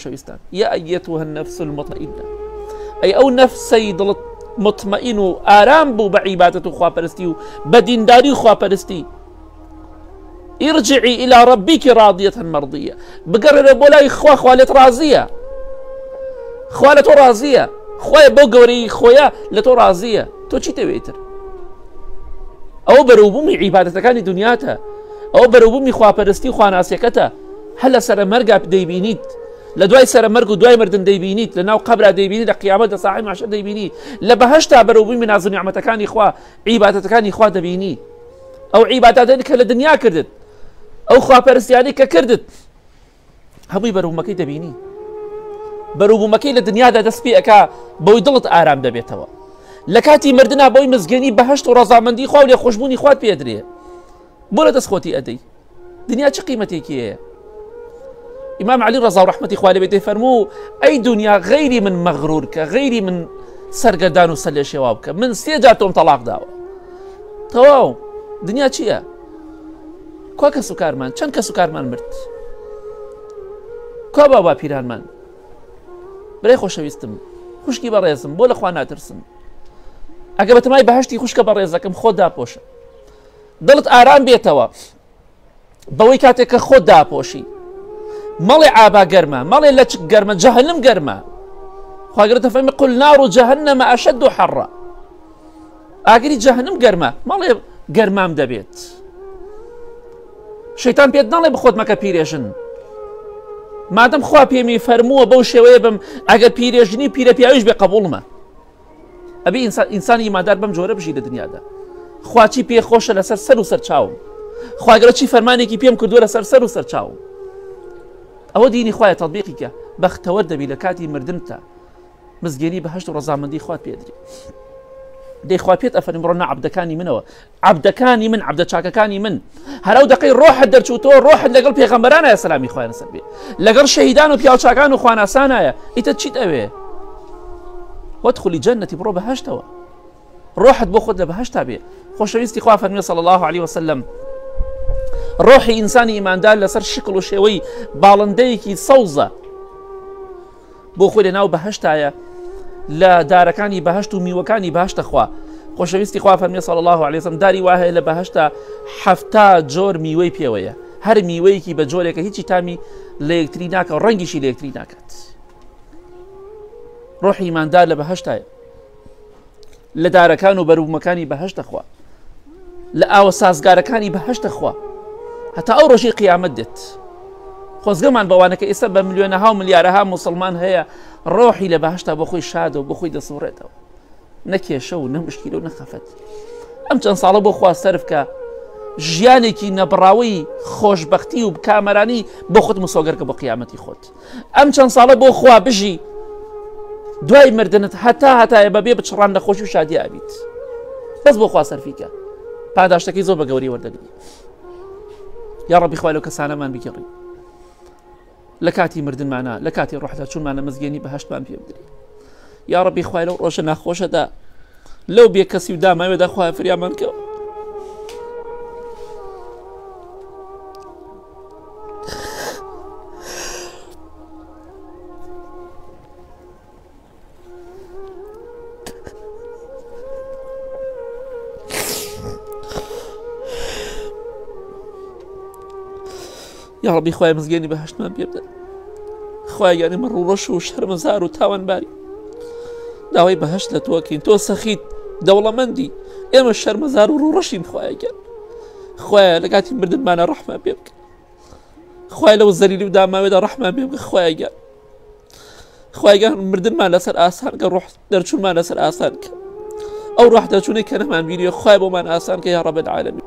شويستان يا أيتها النفس المطمئنة أي أو نفس سيد مطمئن و آرام بو بعبادة خوا پرستي و بدینداری خوا پرستي ارجعي إلى ربك راضية مرضية بقرر بولاي خوا خوالت راضية خوالت راضية خوای بۆ گەورەی خۆیە لە تۆ رازیە تۆ چی دەوێتتر ئەو بەرەوبوومی عیباەتەکانی دنیاتە ئەو بەرەوبوومی خواپەرستی خواناسیەکەتە هەل لە سەرە مەرگا دەیبینیت لە دوای سەرمەرگ و دوای مردن دەیبینیت لە ناو قبرا دەیبینی لە قیامەت دە ساحی ماشە دەیبینی لە بەهشتا بەرەوبووی منازم عمەتەکانی خوا عیباتەتەکانی خوا دەبینی ئەو عیباتاتن کە لە دنیا کردت ئەو خواپەرستیانی کە کردت هەمووی بەرومەکەی دەبینی بەروبوومەکەی لە دنیادا دەستپی ئەک بەوەی دڵت ئارام دەبێتەوە لە کاتی مردنا بۆی مزگەنی بەهشت و ڕزامەندی خوا لێ خوشببوونی خوات پێدرێ بۆ لە دەستخۆتی ئەدەی دنیا چ قیمەتێکیەیە ئیمام علی ڕزا ڕحمەتی خوالە بێتی فەرموو ئەی دنیا غیری من مەغرور کە غیری من سەرگەردان و سەر لە شێوا بکە من سێجا تۆم تەلاق داوە تەواو دنیا چییە؟ کوا کەس و کارمان چەند کەس و کارمان مرد کا بابا پیرانمان برای خۆشەویستم خوشکی بەڕێزم بۆ لەخوا ناترسم ئەگە بەتەمای بەهشتی خوشکە بە ڕێزەکەم خۆ داپۆشە دڵت ئارام بێتەوە بەوەی کاتێک کە خۆ داپۆشی مەڵێ ئابا گەرمە مەڵێ لە چک گەرمە جەهلم گەرمە خواگرتە فەمی قل نار و جەهنەمە ئەشد و حەڕە ئاگری جەهنم گەرمە مەڵێ گەرمام دەبێت شەیتان پێت ناڵێ بخۆت مەکە پیرێژن مادەم خوا پێمی فەرمووە بەو شێوەیە بم ئەگەر پیرێژنی پیرە پیاویش بێ قبولمە ئەبی ئینسانی ئیمادار بەم جۆرە بژی لە دنیادا خواچی پێخۆشە لەسەر سەر و سەر چاوم خواگرە چی فەرمانێکی پێم کردووە لەسەر سەر و سەر چاوم ئەوە خويا تطبيقك تەبیقیکە بەختەوە دەبی مردمتا کاتی مردنتە مزگەری بەهشت و ڕزامەندی خوات پێدری افن مرنا عبد كاني منو عبد كاني من عبدە كاني من هلو دقي روح دەرچوتەوە ڕۆحت لەگەڵ پێغەمبەرانە سلامی خوۆیان سەر بێ لەگەڵ شەهیددان و پیاوچاکان و خواناسانایە ئیتە چیت ئەوێ وەتخلی جەنەتی بڕۆ بەهشتەوە ڕۆحت بۆ خۆت لە بەهشتا بێ خۆشەویستی خوا فەرمی صلى الله عليه وسلم ڕۆحی ئینسانی ئیماندار لەسەر شکل و شێوەی باڵندەیەکی سەوزە بۆ خۆی لە ناو بەهشتایە لە دارەکانی بەهشت و میوەکانی باشتەخوا خۆشەویستی خوا فەرمی سال الله عليهسم داری وایە لە بەهشتا هەفتا جۆر میوەی پێوەیە هەر میوەیەکی بە جۆرێکە هیچی تامی لە یەکتری ناکە و ڕەنگیشی لە یەکتری ناکات ڕۆحی ئیماندار لە بەهشتایە لە دارەکان و بەروومەکانی بەهشتەخوا لە ئاوە سازگارەکانی بەهشتەخوا هەتا ئەو ڕۆژی قیامەت دێت خۆزگەمان بەوانەکە ئێستا بە میلیۆنەها و ملیارەها مسلمان هەیە ڕۆحی لە بەهشتا بۆ خۆی شادەوە بۆ خۆی دەسوڕێتەوە نەکێشە و نەمشکیل و نەخەفەت ئەم چەند ساڵە بۆ خواستەرفکە ژیانێکی نەبراوی خۆشببختی و کامەرانی بۆ خۆت مسۆگەرکە بۆ قیامەتی خۆت ئەم چەند ساڵە بۆ خوا بژی دوای مردنت هەتا هەتایە بەبێ بچڕان نەخۆش و شادی ئابیت بەس بۆ خواستەرفیکە پاداشتەکەی زۆر بە گەوری وەردەگری يا یا ڕبی خوای لەو کەسانەمان بگیڕی لە کاتی مردمانە لە کاتی ڕحدا چونمانە مزگەنی بەهشتمان يا بگری يا ربي خوای لەو ڕۆژە ناخۆشەدا لەو بێ کەسی و داماوێدا خوای فریامان کەوت یا ڕبی خخوای مزگەنی بە هەشتمان پێ بدە خخوای یانی من ڕوڕەش و شەرمەزار و تاوان باری داوای بەهشت لە تۆکەین تۆ سەخیت دەوڵەمەندی ئێمە شەرمەزار و ڕوڕەشین خخوایەکەن خخوایە لە کاتی بردنمانە ڕحمان پێ بکە خخوای لەو زەلیلی و داماوێدا ڕحمان پێ بکە خخوایگە خخوایگەان مردنمان لەسەر ئاسان کە ڕح دەرچوونمان لەسەر ئاسان کە ئەو ڕحدەچوونی کە نەمان ویدیو بو بۆمان آسان کە یا رب عالمی